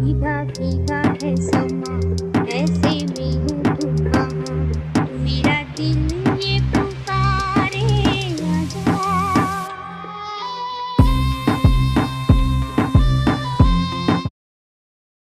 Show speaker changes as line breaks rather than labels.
भीगा भीगा है सब।